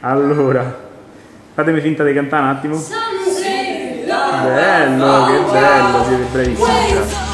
Allora, fatemi finta di cantare un attimo. Bello, che oh, bello, siete bravissimi.